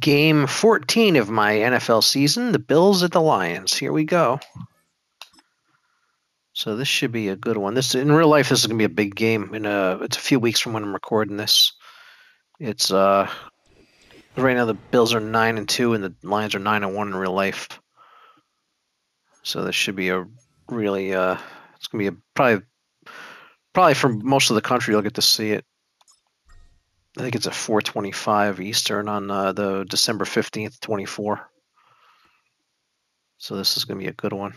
Game 14 of my NFL season, the Bills at the Lions. Here we go. So this should be a good one. This in real life, this is gonna be a big game. In a, it's a few weeks from when I'm recording this. It's uh, right now the Bills are nine and two, and the Lions are nine and one in real life. So this should be a really uh, it's gonna be a probably probably for most of the country you'll get to see it. I think it's at 4:25 Eastern on uh, the December 15th, 24. So this is gonna be a good one.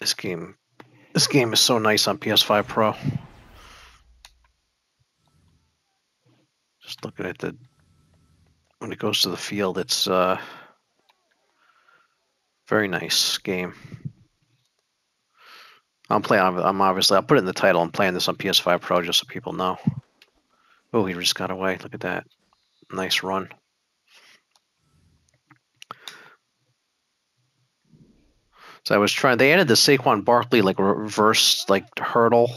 This game, this game is so nice on PS5 Pro. Just looking at the when it goes to the field, it's uh, very nice game. I'm playing. I'm obviously. I'll put it in the title. I'm playing this on PS5 Pro just so people know. Oh, he just got away. Look at that. Nice run. So I was trying. They added the Saquon Barkley like reverse like hurdle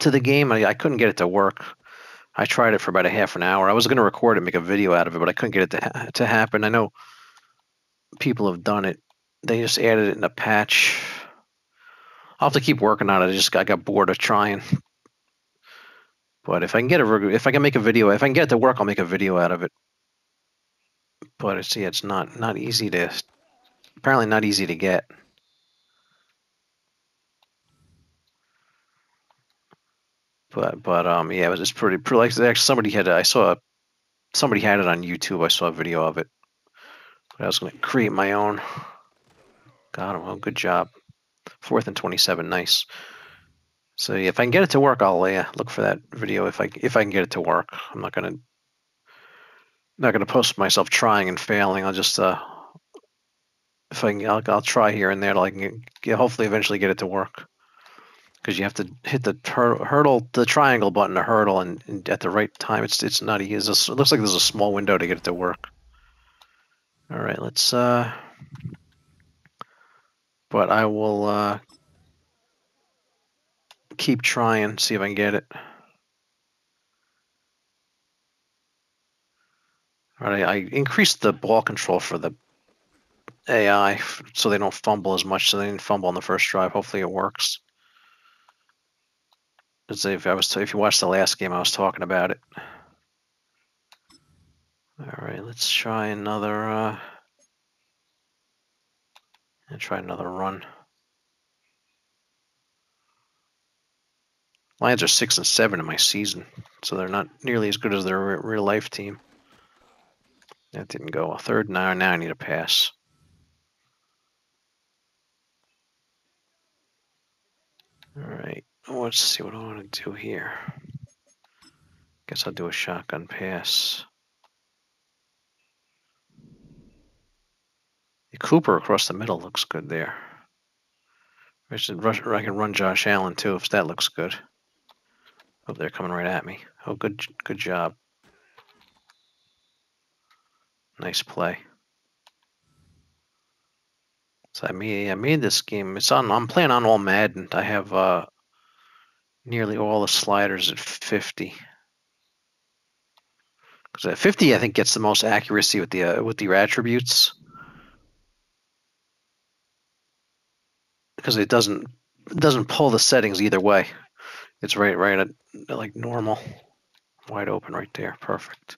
to the game. I, I couldn't get it to work. I tried it for about a half an hour. I was going to record it, make a video out of it, but I couldn't get it to ha- to happen. I know people have done it. They just added it in a patch. I'll have to keep working on it. I just I got bored of trying. But if I can get a if I can make a video, if I can get it to work, I'll make a video out of it. But see, it's not not easy to apparently not easy to get. But but um yeah, it was just pretty, pretty like actually somebody had I saw somebody had it on YouTube. I saw a video of it. But I was going to create my own. Got him. Well, good job. Fourth and 27. Nice. So yeah, if I can get it to work, I'll look for that video if I if I can get it to work. I'm not gonna not gonna post myself trying and failing. I'll just uh, if I can, I'll, I'll try here and there till I can get, hopefully eventually get it to work. Because you have to hit the hurdle, the triangle button to hurdle, and, and, at the right time. It's it's not easy. It looks like there's a small window to get it to work. All right, let's. Uh, but I will uh, keep trying, see if I can get it. All right, I increased the ball control for the AI so they don't fumble as much. So they didn't fumble on the first drive. Hopefully it works. As if I was, if you watched the last game, I was talking about it. All right, let's try another. Uh, and try another run. Lions are six and seven in my season, so they're not nearly as good as their real life team. That didn't go. A third now. Now I need a pass. All right, let's see what I want to do here. Guess I'll do a shotgun pass. The Cooper across the middle looks good there. I, can run Josh Allen too if that looks good. Oh, they're coming right at me. Oh, good, good job. Nice play. So I made, I made this game. It's on. I'm playing on all Madden. I have uh, nearly all the sliders at 50. Because at 50, I think gets the most accuracy with the uh, with your attributes. Because it doesn't it doesn't pull the settings either way. It's right right at like normal, wide open right there. Perfect.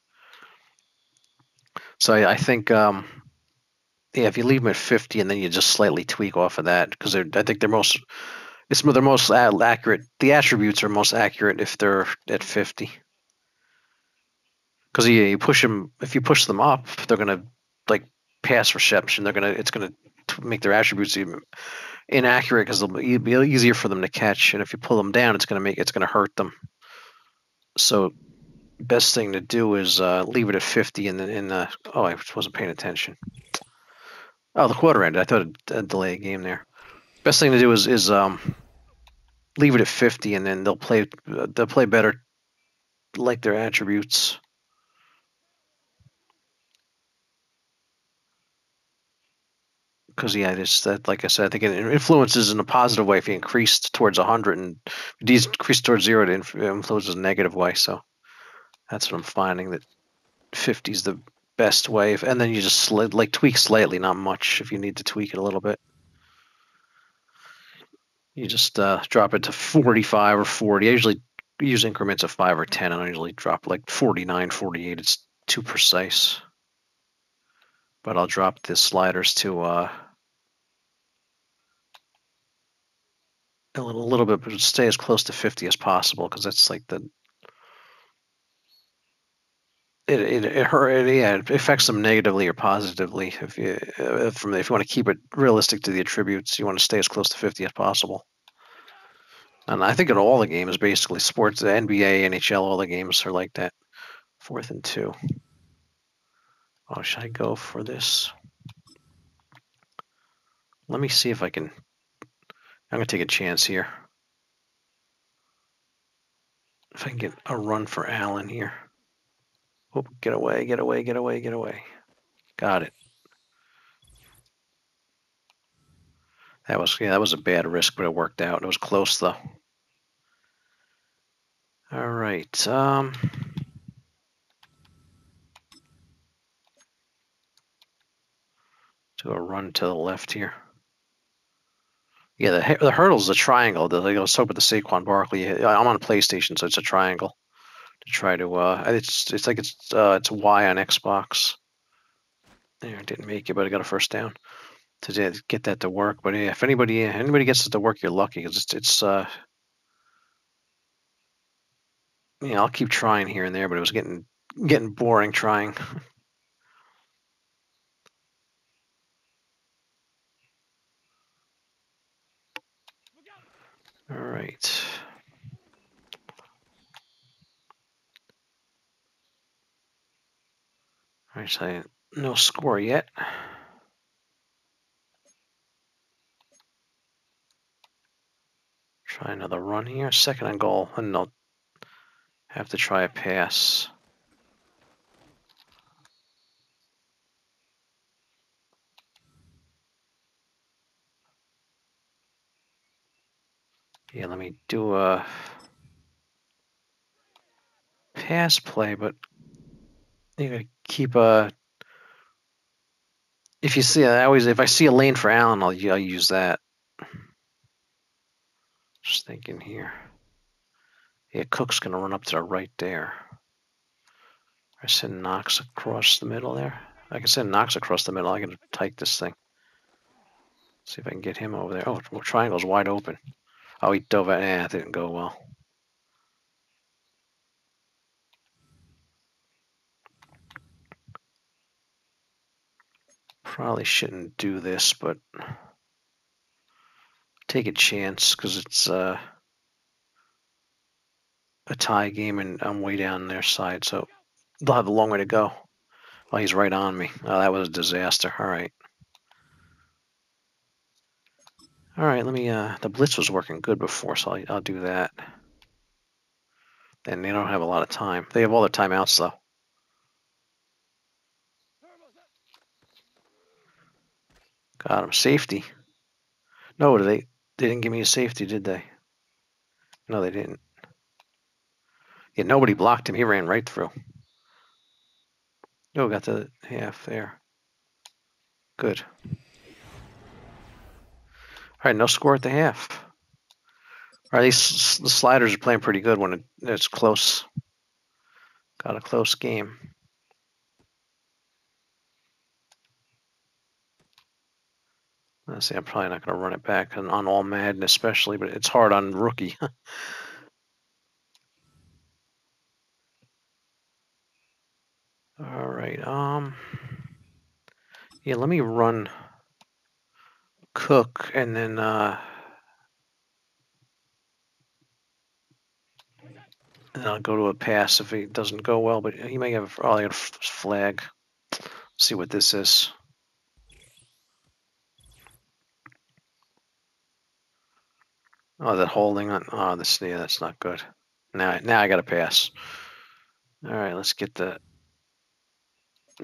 So I, I think um, yeah, if you leave them at 50 and then you just slightly tweak off of that, because I think they're most, it's they're most accurate. The attributes are most accurate if they're at 50. Because you, you push them, if you push them up, they're gonna like pass reception. They're gonna, it's gonna make their attributes even inaccurate because it'll be easier for them to catch. And if you pull them down, it's gonna make, it's gonna hurt them. So best thing to do is uh, leave it at 50 and then in the oh I wasn't paying attention. Oh, the quarter ended. I thought it'd delay a game there. Best thing to do is is um, leave it at 50, and then they'll play they'll play better, like their attributes. Because yeah, it's that like I said, I think it influences in a positive way if you increase towards 100 and decrease towards zero, it influences a negative way. So That's what I'm finding that 50 is the best way. And then you just like tweak slightly, not much if you need to tweak it a little bit. You just uh, drop it to 45 or 40. I usually use increments of 5 or 10, and I usually drop like 49, 48. It's too precise. But I'll drop the sliders to uh, a little, a little bit, but stay as close to 50 as possible because that's like the it it it, hurt, it yeah it affects them negatively or positively if you if, from if you want to keep it realistic to the attributes you want to stay as close to 50 as possible. And I think in all the games basically sports NBA NHL all the games are like that. Fourth and two. Oh should I go for this? Let me see if I can I'm gonna take a chance here if I can get a run for Allen here Oh, get away, get away, get away, get away. Got it. That was yeah, that was a bad risk, but it worked out. It was close though. All right. Um do a run to the left here. Yeah, the the hurdle's a triangle. The, let's hope with the Saquon Barkley. I'm on a PlayStation, so it's a triangle to try to uh it's it's like it's uh it's Y on Xbox. There, I didn't make it, but I got a first down to get that to work. But yeah, if anybody anybody gets it to work, you're lucky because it's it's uh yeah, I'll keep trying here and there, but it was getting getting boring trying. All right. So no score yet. Try another run here. Second and goal, and they'll have to try a pass. Yeah, let me do a pass play, but you gotta keep a. If you see, I always if I see a lane for Allen, I'll, I'll use that. Just thinking here. Yeah, Cook's gonna run up to the right there. I send Knox across the middle there. I can send Knox across the middle. I can take this thing. See if I can get him over there. Oh, triangle's wide open. Oh, he dove out. Yeah, it didn't go well. Probably shouldn't do this, but take a chance because it's uh, a tie game and I'm way down their side, so they'll have a long way to go. Oh, he's right on me. Oh, that was a disaster. All right. All right, let me, uh, the blitz was working good before, so I'll, I'll do that. And they don't have a lot of time. They have all their timeouts, though. Got him. Safety. No, they they didn't give me a safety, did they? No, they didn't. Yeah, nobody blocked him. He ran right through. Oh, got the half there. Good. All right, no score at the half. All right, these the sliders are playing pretty good when it, it's close. Got a close game. I see. I'm probably not going to run it back on, on all Madden, especially, but it's hard on rookie. all right. Um. Yeah, let me run Cook and then. Uh, and I'll go to a pass if it doesn't go well, but he may have. Oh, got a flag. Let's see what this is. Oh, that holding on. Oh, this yeah, that's not good. Now, now I got to pass. All right, let's get the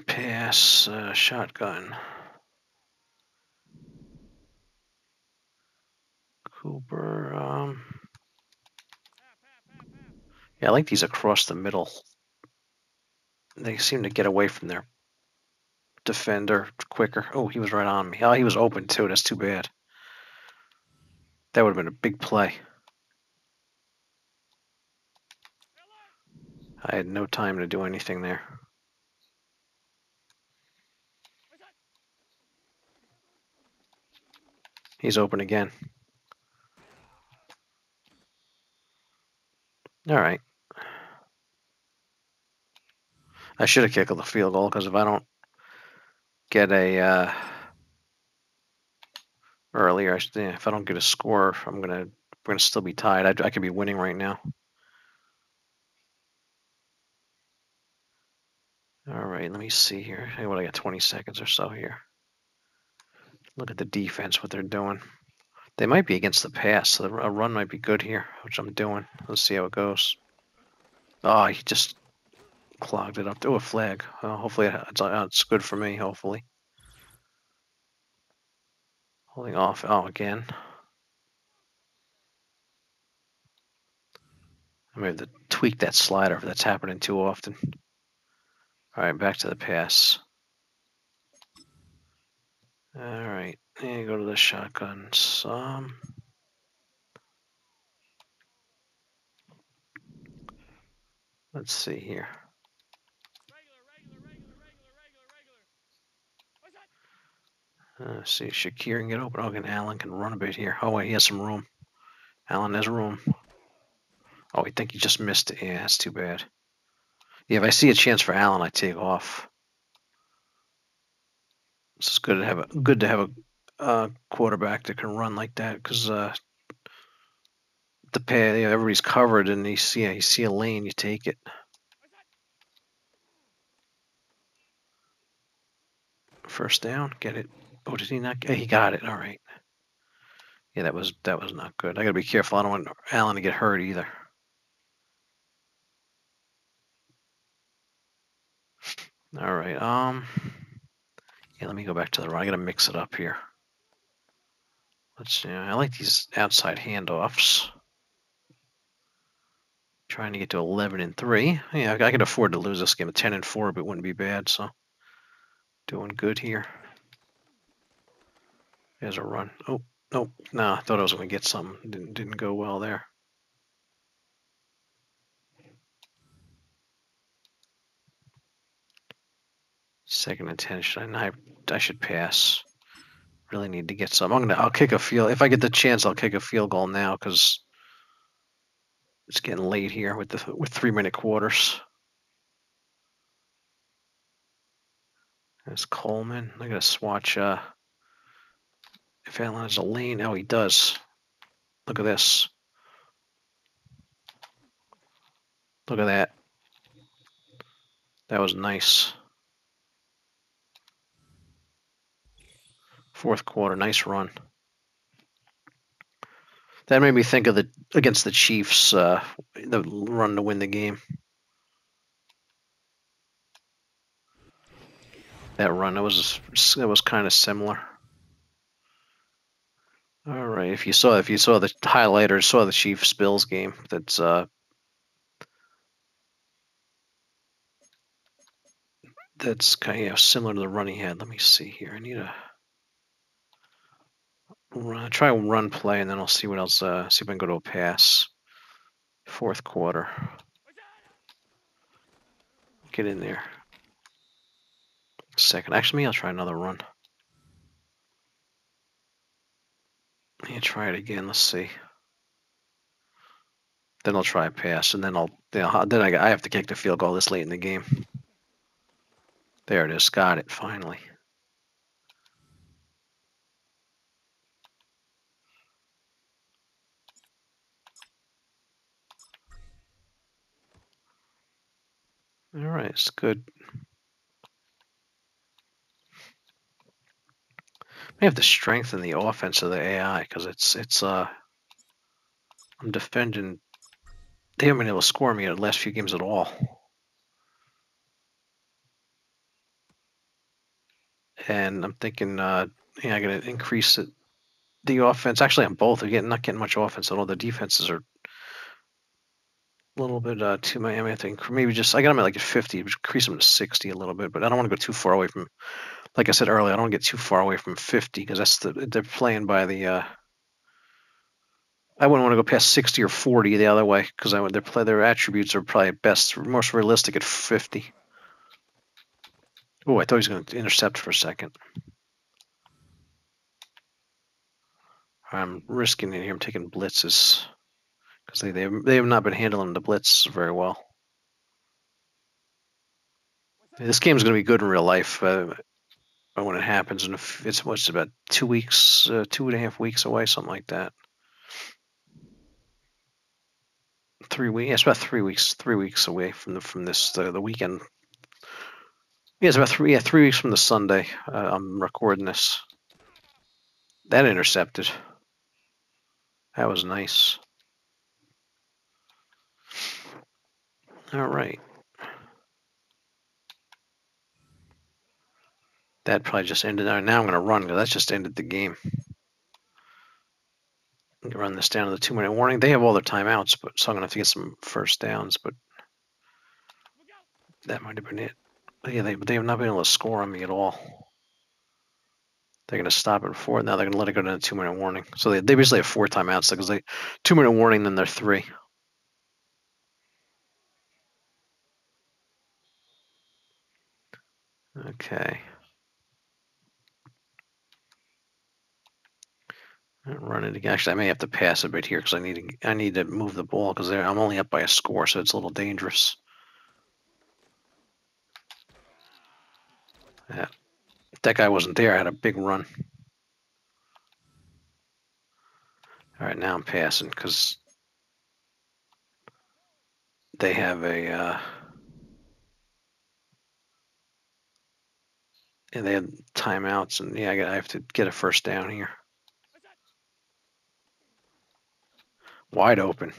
pass uh, shotgun. Cooper. Um, yeah, I like these across the middle they seem to get away from their defender quicker. Oh, he was right on me. Oh, he was open too. That's too bad. That would have been a big play. I had no time to do anything there. He's open again. All right. I should have kicked the field goal because if I don't get a uh, earlier, I should, if I don't get a score, I'm gonna we're gonna still be tied. I, I could be winning right now. All right, let me see here. Hey, what I got 20 seconds or so here. Look at the defense, what they're doing. They might be against the pass, so a run might be good here, which I'm doing. Let's see how it goes. Oh, he just clogged it up. Oh, a flag. Hopefully it's, uh, it's good for me, hopefully. Holding off. Oh, again. I'm going to tweak that slider if that's happening too often. All right, back to the pass. All right, and go to the shotgun. Some. Let's see here. Uh, see, Shakir can get open. Oh, and Allen can run a bit here. Oh, wait, he has some room. Allen has room. Oh, I think he just missed it. Yeah, that's too bad. Yeah, if I see a chance for Allen, I take off. It's good to have a good to have a uh, quarterback that can run like that because uh, the pay, you know, everybody's covered and you see you see a lane, you take it. First down, get it. Oh, did he not? Get, He got it. All right. Yeah, that was that was not good. I gotta be careful. I don't want Allen to get hurt either. All right. Um. Yeah, let me go back to the run. I gotta mix it up here. Let's. see. I like these outside handoffs. Trying to get to 11 and three. Yeah, I could afford to lose this game. 10 and four, but it wouldn't be bad. So, doing good here. There's a run. Oh, nope. No, I thought I was going to get something. Didn't didn't go well there. Second attention. I I should pass. Really need to get some. I'm gonna. I'll kick a field. If I get the chance, I'll kick a field goal now because it's getting late here with the with three minute quarters. There's Coleman. I gotta swatch. Uh, if Allen has a lane, oh, he does. Look at this. Look at that. That was nice. Fourth quarter, nice run. That made me think of the against the Chiefs, uh, the run to win the game. That run, that was that was kind of similar. All right. If you saw if you saw the highlight or saw the Chiefs Bills game, that's uh that's kind of similar to the run he had. Let me see here. I need a run, try run play, and then I'll see what else. Uh, see if I can go to a pass. Fourth quarter. Get in there. Second. Actually, I'll try another run. Yeah, try it again. Let's see. Then I'll try a pass, and then I'll then I, I have to kick the field goal this late in the game. There it is. Got it finally. All right, it's good. may have to strengthen the offense of the AI because it's it's uh I'm defending. They haven't been able to score me in the last few games at all. And I'm thinking, uh, yeah, I'm gonna increase it, the offense. Actually, on both, they're getting not getting much offense at all. The defenses are a little bit uh, too many. I think maybe just I got them at like a 50, increase them to 60 a little bit, but I don't want to go too far away from. Like I said earlier, I don't want to get too far away from 50 because that's the they're playing by the. Uh, I wouldn't want to go past 60 or 40 the other way because I would their play their attributes are probably best most realistic at 50. Oh, I thought he was going to intercept for a second. I'm risking it here. I'm taking blitzes because they, they they have not been handling the blitz very well. This game is going to be good in real life uh, when it happens, and if it's what's about two weeks, uh, two and a half weeks away, something like that. Three weeks. Yeah, it's about three weeks. Three weeks away from the from this uh, the weekend. Yeah, it's about three. Yeah, three weeks from the Sunday. Uh, I'm recording this. That intercepted. That was nice. All right. That probably just ended. Now I'm going to run because that just ended the game. Run this down to the two minute warning. They have all their timeouts, but so I'm going to have to get some first downs. But that might have been it. Yeah, they they have not been able to score on me at all. They're going to stop it before. Now they're going to let it go to a two minute warning. So they, they basically have four timeouts because they two minute warning, then they're three. Okay. Run it again. Actually, I may have to pass a bit here because I need to I need to move the ball because I'm only up by a score, so it's a little dangerous. Yeah. If that guy wasn't there, I had a big run. All right, now I'm passing because they have a. Uh, and they had timeouts, and yeah, I have to get a first down here. Wide open.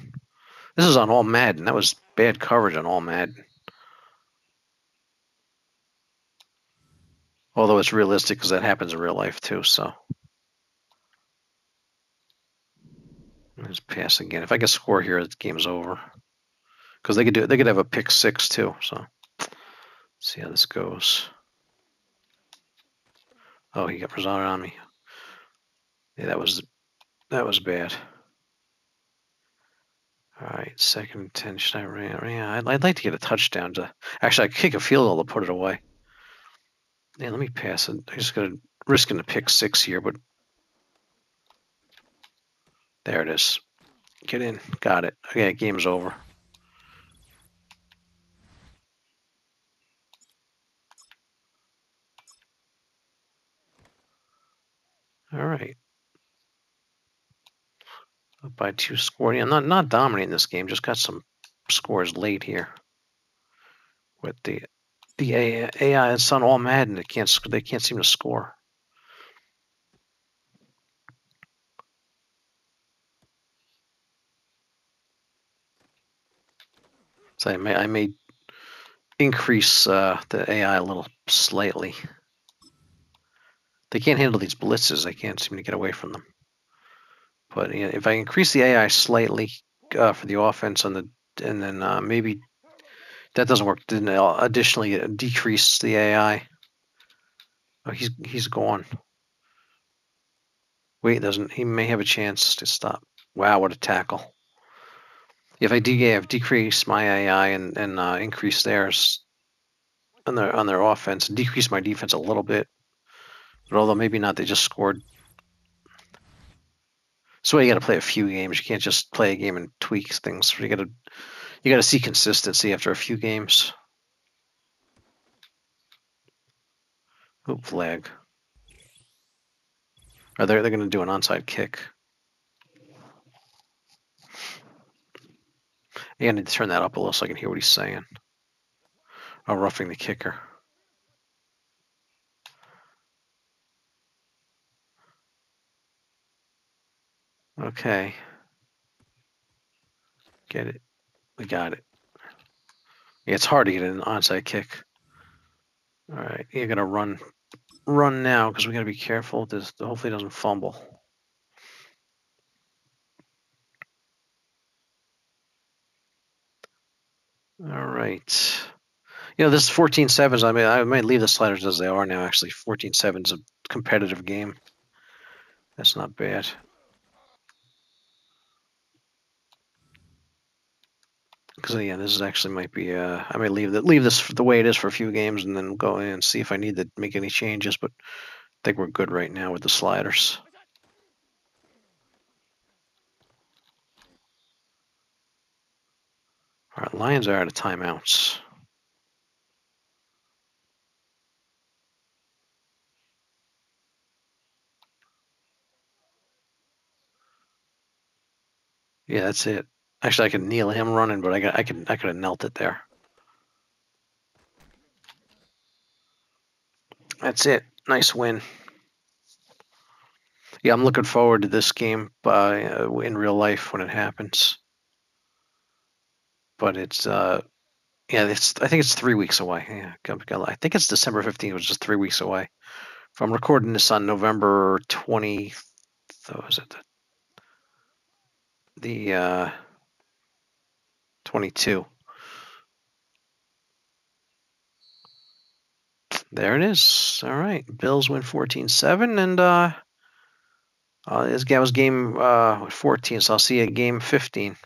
This is on all Madden. That was bad coverage on all Madden. Although it's realistic because that happens in real life too, so. Just pass again. If I can score here, the game's over. Because they could do it. they could have a pick six too, so see how this goes. Oh, he got Rosado on me. Yeah, that was that was bad. All right, second and ten. Should I ran? Yeah, I'd, I'd like to get a touchdown to. Actually, I kick a field goal to put it away. Yeah, let me pass it. I'm just to risking a pick six here, but there it is. Get in. Got it. Okay, game's over. All right. Up by two scores. Yeah, not not dominating this game. Just got some scores late here. With the the AI, it's on all Madden. It can't. They can't seem to score. So I may I may increase uh, the AI a little slightly. They can't handle these blitzes. They can't seem to get away from them. But you know, if I increase the AI slightly uh, for the offense on the and then uh, maybe that doesn't work. Then I'll additionally decrease the AI. Oh, he's he's gone. Wait, doesn't he may have a chance to stop? Wow, what a tackle! If I de- have decreased my AI and and uh, increase theirs on their on their offense, decrease my defense a little bit, but although maybe not, they just scored. So you got to play a few games. You can't just play a game and tweak things. You got to you got to see consistency after a few games. Oop, flag. Are oh, they they're going to do an onside kick? I need to turn that up a little so I can hear what he's saying. Oh, roughing the kicker. Okay. Get it. We got it. Yeah, it's hard to get an onside kick. All right, you're gonna run, run now because we gotta be careful. This hopefully doesn't fumble. All right. You know, this 14 sevens, I mean, I might leave the sliders as they are now, actually. 14 sevens, a competitive game. That's not bad. Because yeah, this is actually might be. Uh, I may leave that leave this the way it is for a few games, and then go in and see if I need to make any changes. But I think we're good right now with the sliders. All right, Lions are out of timeouts. Yeah, that's it. Actually, I could kneel him running, but I got I could I could have knelt it there. That's it. Nice win. Yeah, I'm looking forward to this game uh, in real life when it happens. But it's uh, yeah, it's I think it's three weeks away. Yeah, I think it's December 15th, which is three weeks away. If I'm recording this on November 20, was it the, the uh, 22. There it is. All right. Bills win 14 7. And uh, uh, this was game uh, 14, so I'll see you at game 15.